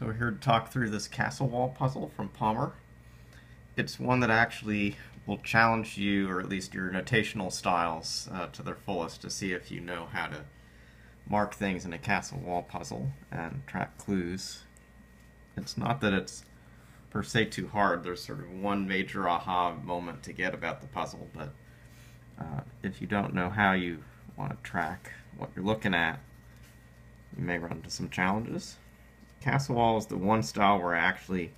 So we're here to talk through this castle wall puzzle from Palmer. It's one that actually will challenge you, or at least your notational styles, uh, to their fullest to see if you know how to mark things in a castle wall puzzle and track clues. It's not that it's per se too hard. There's sort of one major aha moment to get about the puzzle, but uh, if you don't know how you want to track what you're looking at, you may run into some challenges. Castle wall is the one style where I actually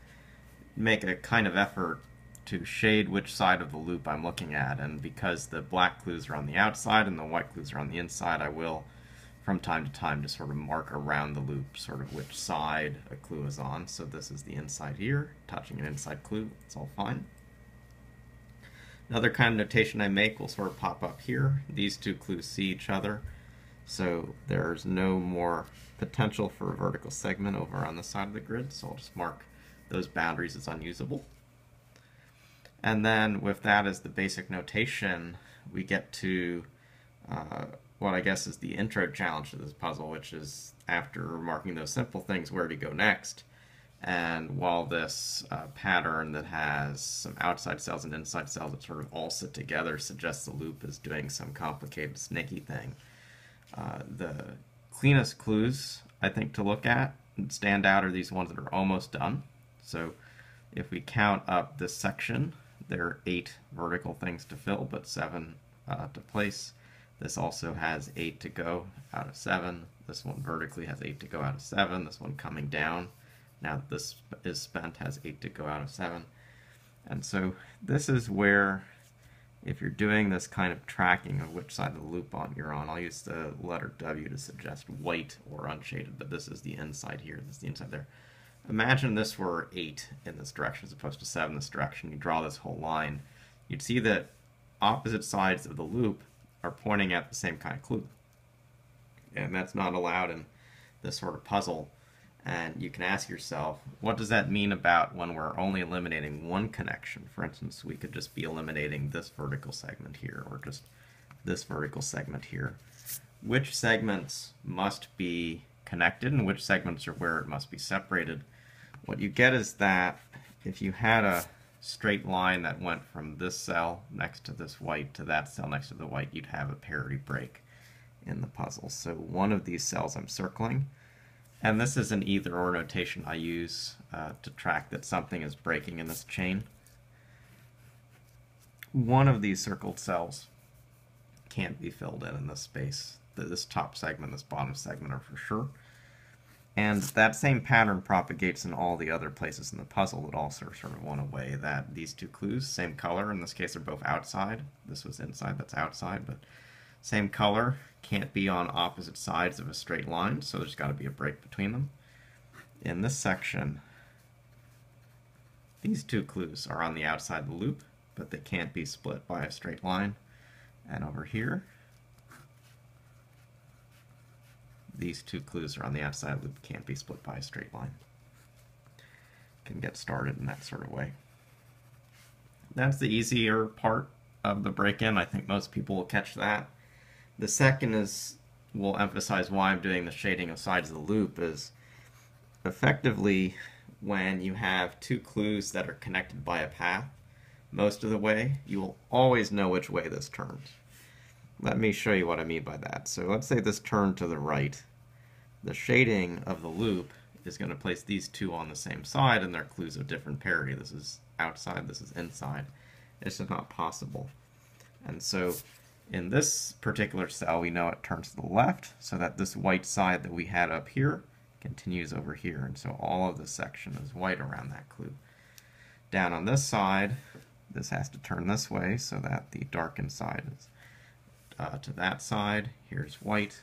make a kind of effort to shade which side of the loop I'm looking at, and because the black clues are on the outside and the white clues are on the inside, I will from time to time just sort of mark around the loop sort of which side a clue is on. So this is the inside here, touching an inside clue, it's all fine. Another kind of notation I make will sort of pop up here. These two clues see each other, so there's no more potential for a vertical segment over on the side of the grid, so I'll just mark those boundaries as unusable. And then with that as the basic notation, we get to uh, what I guess is the intro challenge to this puzzle, which is after marking those simple things, where to go next. And while this uh, pattern that has some outside cells and inside cells that sort of all sit together suggests the loop is doing some complicated snaky thing, uh, the cleanest clues, I think, to look at and stand out are these ones that are almost done. So if we count up this section, there are eight vertical things to fill, but seven uh, to place. This also has eight to go out of seven. This one vertically has eight to go out of seven. This one coming down, now that this is spent, has eight to go out of seven. And so this is where if you're doing this kind of tracking of which side of the loop on you're on, I'll use the letter W to suggest white or unshaded, but this is the inside here, this is the inside there. Imagine this were 8 in this direction as opposed to 7 in this direction. You draw this whole line. You'd see that opposite sides of the loop are pointing at the same kind of clue. And that's not allowed in this sort of puzzle and you can ask yourself, what does that mean about when we're only eliminating one connection? For instance, we could just be eliminating this vertical segment here, or just this vertical segment here. Which segments must be connected, and which segments are where it must be separated? What you get is that if you had a straight line that went from this cell next to this white to that cell next to the white, you'd have a parity break in the puzzle. So one of these cells I'm circling, and this is an either or notation I use uh, to track that something is breaking in this chain. One of these circled cells can't be filled in in this space. This top segment, this bottom segment are for sure. And that same pattern propagates in all the other places in the puzzle that also sort of one away that these two clues, same color, in this case they're both outside. This was inside, that's outside, but same color, can't be on opposite sides of a straight line, so there's got to be a break between them. In this section, these two clues are on the outside of the loop, but they can't be split by a straight line. And over here, these two clues are on the outside loop, can't be split by a straight line. Can get started in that sort of way. That's the easier part of the break-in. I think most people will catch that. The second is, we'll emphasize why I'm doing the shading of sides of the loop, is effectively when you have two clues that are connected by a path most of the way, you will always know which way this turns. Let me show you what I mean by that. So let's say this turned to the right. The shading of the loop is going to place these two on the same side and they're clues of different parity. This is outside, this is inside. It's just not possible. And so in this particular cell, we know it turns to the left, so that this white side that we had up here continues over here, and so all of this section is white around that clue. Down on this side, this has to turn this way so that the darkened side is uh, to that side. Here's white,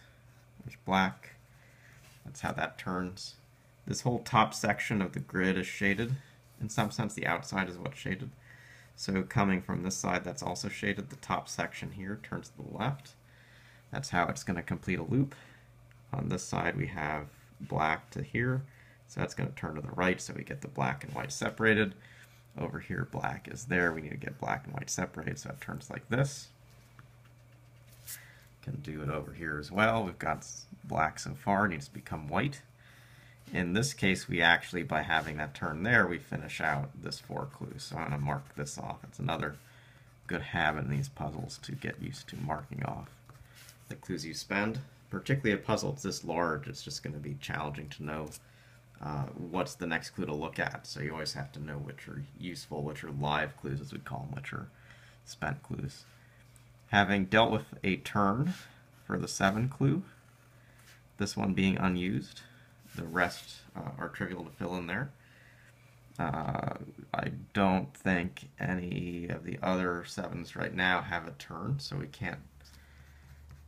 there's black. That's how that turns. This whole top section of the grid is shaded. In some sense, the outside is what's shaded. So coming from this side, that's also shaded. The top section here turns to the left. That's how it's going to complete a loop. On this side, we have black to here. So that's going to turn to the right, so we get the black and white separated. Over here, black is there. We need to get black and white separated, so it turns like this. Can do it over here as well. We've got black so far, needs to become white. In this case, we actually, by having that turn there, we finish out this four clue. So I'm going to mark this off. It's another good habit in these puzzles to get used to marking off the clues you spend. Particularly a puzzle that's this large, it's just going to be challenging to know uh, what's the next clue to look at. So you always have to know which are useful, which are live clues, as we call them, which are spent clues. Having dealt with a turn for the seven clue, this one being unused, the rest uh, are trivial to fill in there. Uh, I don't think any of the other sevens right now have a turn, so we can't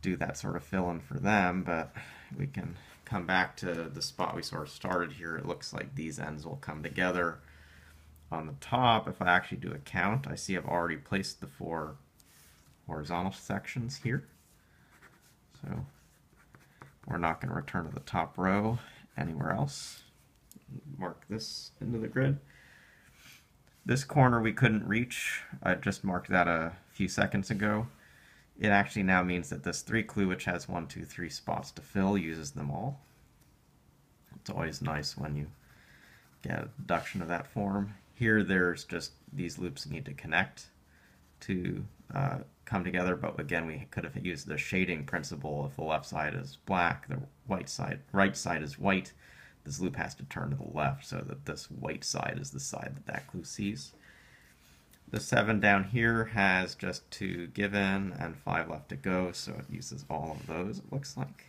do that sort of fill in for them, but we can come back to the spot we sort of started here. It looks like these ends will come together on the top. If I actually do a count, I see I've already placed the four horizontal sections here. So we're not going to return to the top row anywhere else. Mark this into the grid. This corner we couldn't reach. I just marked that a few seconds ago. It actually now means that this three clue, which has one, two, three spots to fill, uses them all. It's always nice when you get a deduction of that form. Here there's just these loops need to connect to uh, come together, but again we could have used the shading principle. If the left side is black, the white side, right side is white, this loop has to turn to the left so that this white side is the side that that clue sees. The 7 down here has just 2 given and 5 left to go, so it uses all of those, it looks like.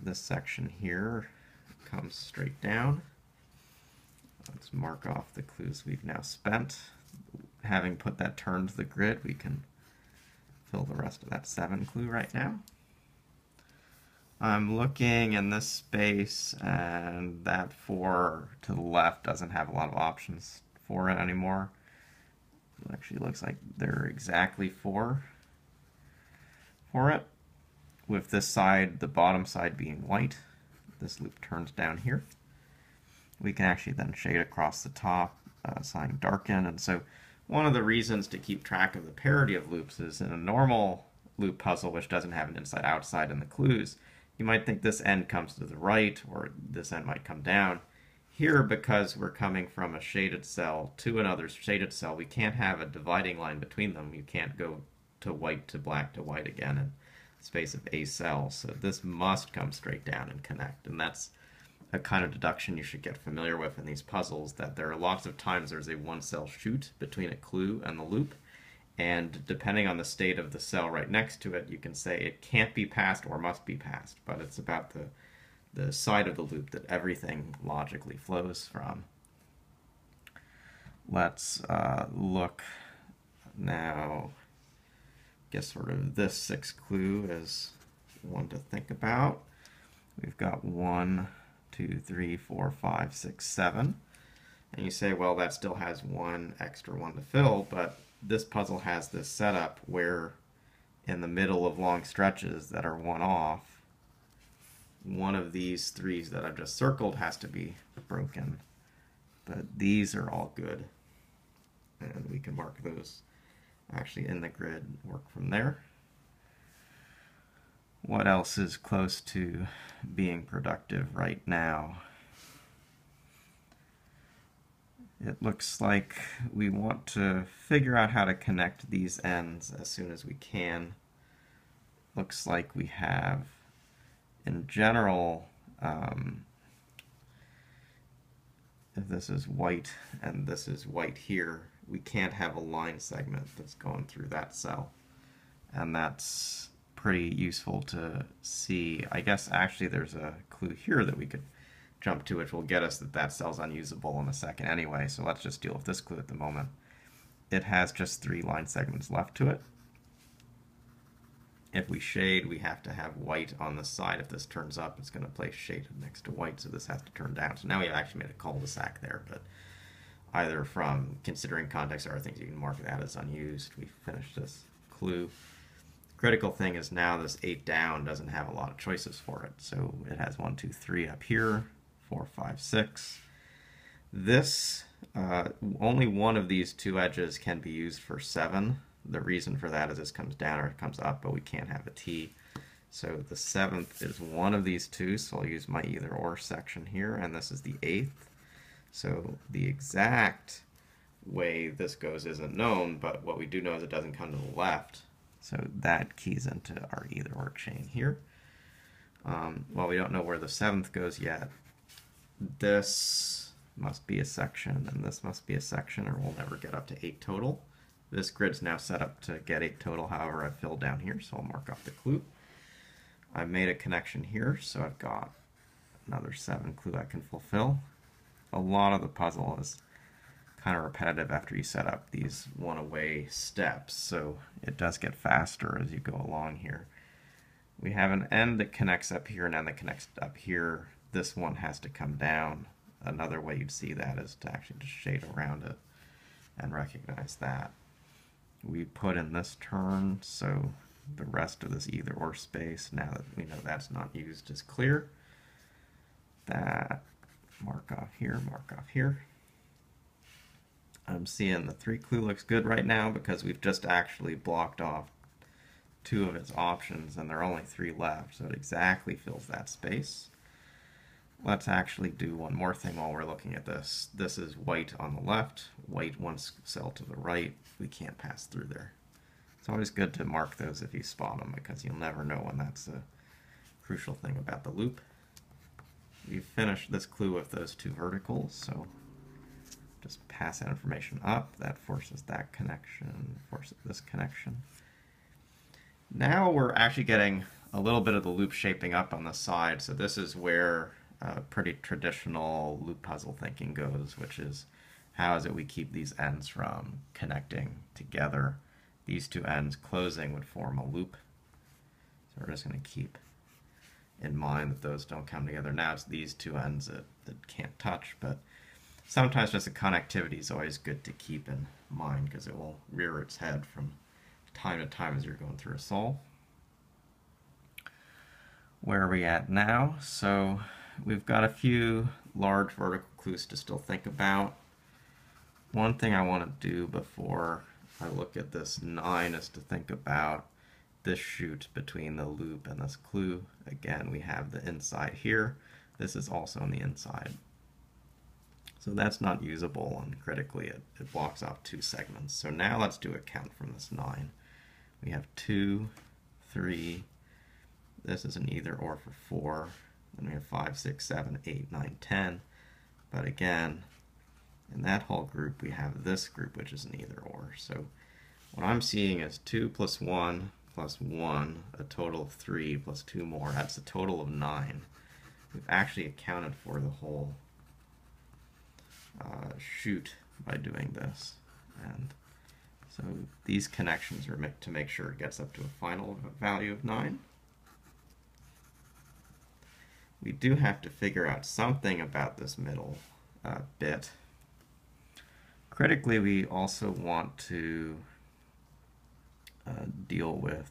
This section here comes straight down. Let's mark off the clues we've now spent. Having put that turn to the grid, we can fill the rest of that 7 clue right now. I'm looking in this space and that 4 to the left doesn't have a lot of options for it anymore. It actually looks like there are exactly 4 for it. With this side, the bottom side being white, this loop turns down here. We can actually then shade across the top, uh, sign darken, and so one of the reasons to keep track of the parity of loops is in a normal loop puzzle, which doesn't have an inside-outside in the clues, you might think this end comes to the right or this end might come down. Here, because we're coming from a shaded cell to another shaded cell, we can't have a dividing line between them. You can't go to white to black to white again in space of a cell. So this must come straight down and connect. And that's a kind of deduction you should get familiar with in these puzzles, that there are lots of times there's a one cell chute between a clue and the loop, and depending on the state of the cell right next to it, you can say it can't be passed or must be passed, but it's about the, the side of the loop that everything logically flows from. Let's uh, look now, guess sort of this sixth clue is one to think about. We've got one, two, three, four, five, six, seven. And you say, well, that still has one extra one to fill, but this puzzle has this setup where in the middle of long stretches that are one off, one of these threes that I've just circled has to be broken. But these are all good. And we can mark those actually in the grid work from there. What else is close to being productive right now? it looks like we want to figure out how to connect these ends as soon as we can. Looks like we have, in general, um, if this is white and this is white here, we can't have a line segment that's going through that cell. And that's pretty useful to see. I guess actually there's a clue here that we could jump to, which will get us that that cell's unusable in a second anyway. So let's just deal with this clue at the moment. It has just three line segments left to it. If we shade, we have to have white on the side. If this turns up, it's going to place shaded next to white, so this has to turn down. So now we have actually made a cul-de-sac there, but either from considering context or other things, you can mark that as unused. We finished this clue. Critical thing is now this 8 down doesn't have a lot of choices for it. So it has 1, 2, 3 up here, four, five, six. This, uh, only one of these two edges can be used for seven. The reason for that is this comes down or it comes up, but we can't have a T. So the seventh is one of these two, so I'll use my either or section here, and this is the eighth. So the exact way this goes isn't known, but what we do know is it doesn't come to the left. So that keys into our either or chain here. Um, we don't know where the seventh goes yet. This must be a section, and this must be a section, or we'll never get up to eight total. This grid's now set up to get eight total, however I filled down here, so I'll mark off the clue. I made a connection here, so I've got another seven clue I can fulfill. A lot of the puzzle is kind of repetitive after you set up these one away steps, so it does get faster as you go along here. We have an end that connects up here and an end that connects up here. This one has to come down. Another way you'd see that is to actually just shade around it and recognize that. We put in this turn, so the rest of this either or space, now that we know that's not used, is clear. That mark off here, mark off here. I'm seeing the three clue looks good right now because we've just actually blocked off two of its options and there are only three left, so it exactly fills that space. Let's actually do one more thing while we're looking at this. This is white on the left, white one cell to the right. We can't pass through there. It's always good to mark those if you spot them because you'll never know when that's a crucial thing about the loop. We've finished this clue with those two verticals, so just pass that information up. That forces that connection, forces this connection. Now we're actually getting a little bit of the loop shaping up on the side, so this is where uh, pretty traditional loop puzzle thinking goes, which is how is it we keep these ends from connecting together these two ends closing would form a loop. So we're just going to keep in mind that those don't come together. Now it's these two ends that, that can't touch, but sometimes just the connectivity is always good to keep in mind because it will rear its head from time to time as you're going through a solve. Where are we at now? So we've got a few large vertical clues to still think about. One thing I want to do before I look at this 9 is to think about this chute between the loop and this clue. Again, we have the inside here. This is also on the inside. So that's not usable, and critically it, it blocks off two segments. So now let's do a count from this 9. We have 2, 3, this is an either or for 4, then we have 5, 6, 7, 8, 9, 10. But again, in that whole group, we have this group, which is an either or. So what I'm seeing is 2 plus 1 plus 1, a total of 3 plus 2 more. That's a total of 9. We've actually accounted for the whole uh, chute by doing this. And so these connections are to make sure it gets up to a final value of 9. We do have to figure out something about this middle uh, bit Critically, we also want to uh, deal with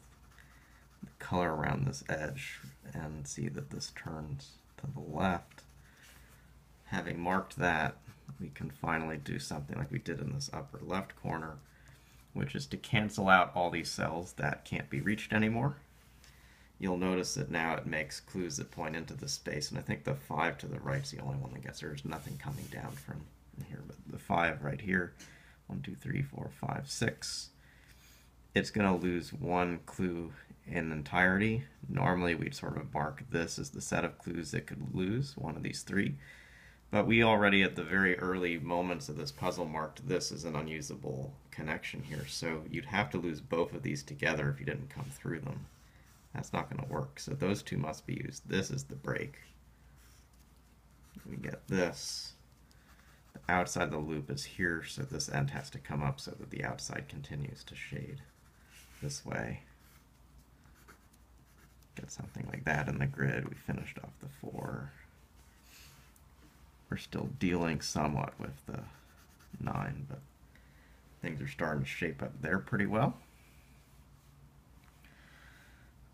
the color around this edge and see that this turns to the left. Having marked that, we can finally do something like we did in this upper left corner, which is to cancel out all these cells that can't be reached anymore. You'll notice that now it makes clues that point into the space, and I think the 5 to the right is the only one that gets there. There's nothing coming down from here, but the five right here, one, two, three, four, five, six, it's going to lose one clue in entirety. Normally we'd sort of mark this as the set of clues that could lose one of these three. But we already at the very early moments of this puzzle marked this as an unusable connection here. So you'd have to lose both of these together if you didn't come through them. That's not going to work. So those two must be used. This is the break. We get this The outside of the loop is here, so this end has to come up so that the outside continues to shade this way. Get something like that in the grid. We finished off the four. We're still dealing somewhat with the nine, but things are starting to shape up there pretty well.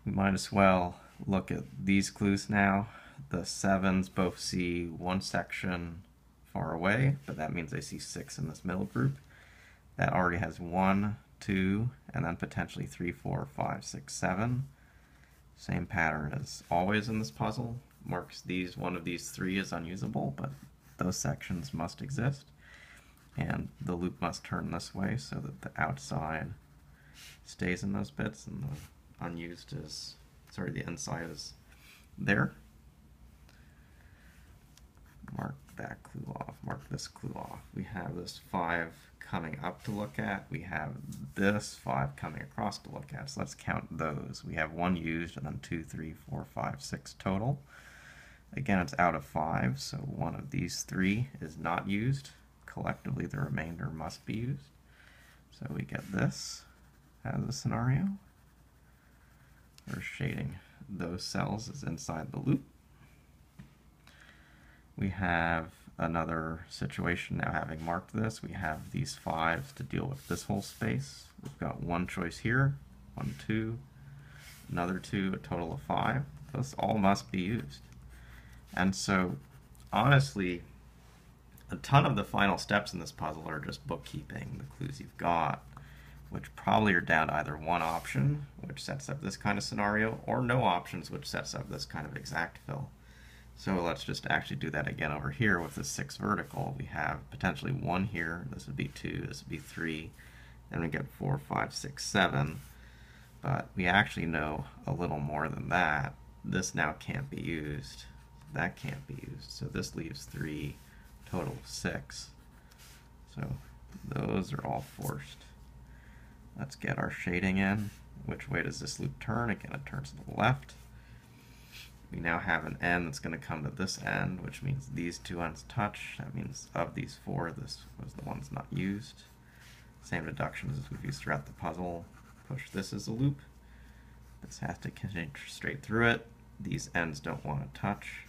We might as well look at these clues now. The sevens both see one section far away, but that means I see six in this middle group. That already has one, two, and then potentially three, four, five, six, seven. Same pattern as always in this puzzle. Marks these one of these three is unusable, but those sections must exist. And the loop must turn this way so that the outside stays in those bits and the unused is, sorry, the inside is there. Mark that clue off, mark this clue off. We have this 5 coming up to look at. We have this 5 coming across to look at. So let's count those. We have one used and then two, three, four, five, six total. Again, it's out of 5, so one of these three is not used. Collectively, the remainder must be used. So we get this as a scenario. We're shading those cells as inside the loop. We have another situation now having marked this. We have these fives to deal with this whole space. We've got one choice here, one, two, another two, a total of five. Those all must be used. And so, honestly, a ton of the final steps in this puzzle are just bookkeeping, the clues you've got, which probably are down to either one option, which sets up this kind of scenario, or no options, which sets up this kind of exact fill. So let's just actually do that again over here with the six vertical. We have potentially one here, this would be two, this would be three, then we get four, five, six, seven. But we actually know a little more than that. This now can't be used. That can't be used. So this leaves three, total six. So those are all forced. Let's get our shading in. Which way does this loop turn? Again, it turns to the left we now have an end that's going to come to this end, which means these two ends touch. That means of these four, this was the ones not used. Same deductions as we've used throughout the puzzle. Push this as a loop. This has to continue straight through it. These ends don't want to touch.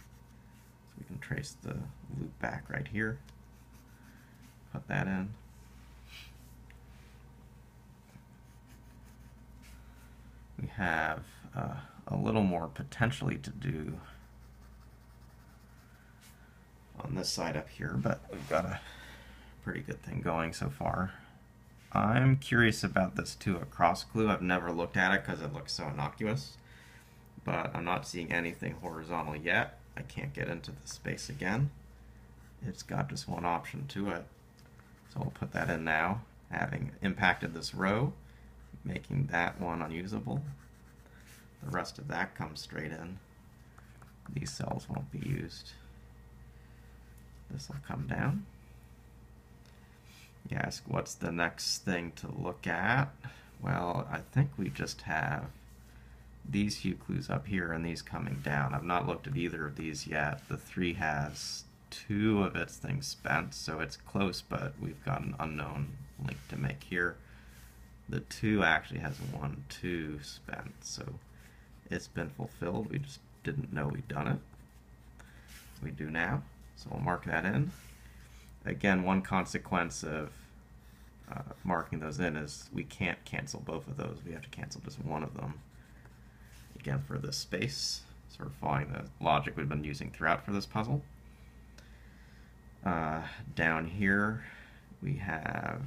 So we can trace the loop back right here. Put that in. We have uh, a little more potentially to do on this side up here, but we've got a pretty good thing going so far. I'm curious about this too, a cross clue. I've never looked at it because it looks so innocuous, but I'm not seeing anything horizontal yet. I can't get into the space again. It's got just one option to it. So we'll put that in now, having impacted this row, making that one unusable. The rest of that comes straight in. These cells won't be used. This will come down. You ask what's the next thing to look at? Well, I think we just have these few clues up here and these coming down. I've not looked at either of these yet. The 3 has two of its things spent, so it's close, but we've got an unknown link to make here. The 2 actually has 1, 2 spent, so it's been fulfilled. We just didn't know we'd done it. We do now, so we'll mark that in. Again, one consequence of uh, marking those in is we can't cancel both of those. We have to cancel just one of them. Again, for this space, sort of following the logic we've been using throughout for this puzzle. Uh, down here, we have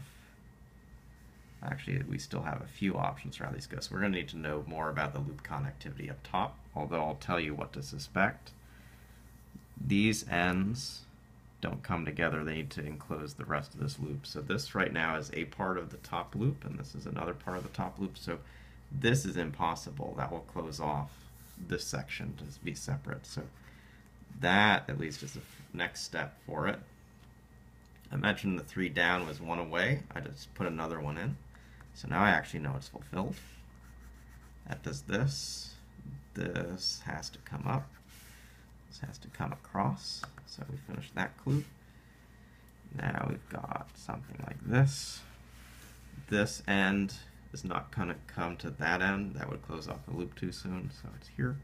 Actually, we still have a few options for how these go, so we're going to need to know more about the loop connectivity up top, although I'll tell you what to suspect. These ends don't come together, they need to enclose the rest of this loop. So this right now is a part of the top loop, and this is another part of the top loop, so this is impossible. That will close off this section to be separate. So that, at least, is the next step for it. I mentioned the three down was one away. I just put another one in. So now I actually know it's fulfilled. That does this. This has to come up. This has to come across. So we finished that clue. Now we've got something like this. This end is not going to come to that end. That would close off the loop too soon, so it's here.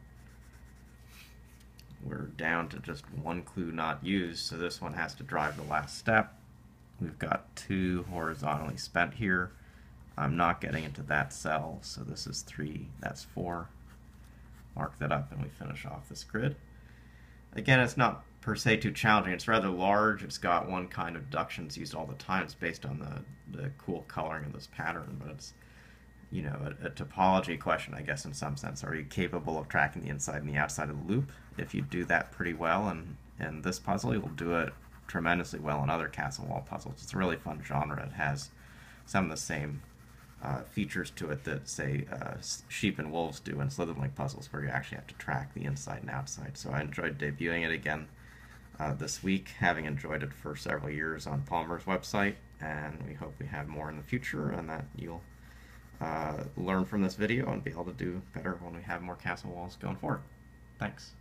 We're down to just one clue not used, so this one has to drive the last step. We've got two horizontally spent here. I'm not getting into that cell, so this is 3, that's 4. Mark that up and we finish off this grid. Again, it's not per se too challenging. It's rather large. It's got one kind of deductions used all the time. It's based on the, the cool coloring of this pattern, but it's you know, a, a topology question, I guess, in some sense. Are you capable of tracking the inside and the outside of the loop? If you do that pretty well and in this puzzle, you'll do it tremendously well in other castle wall puzzles. It's a really fun genre. It has some of the same uh, features to it that, say, uh, Sheep and Wolves do in Slitherlink puzzles, where you actually have to track the inside and outside. So I enjoyed debuting it again uh, this week, having enjoyed it for several years on Palmer's website, and we hope we have more in the future and that you'll uh, learn from this video and be able to do better when we have more castle walls going forward. Thanks.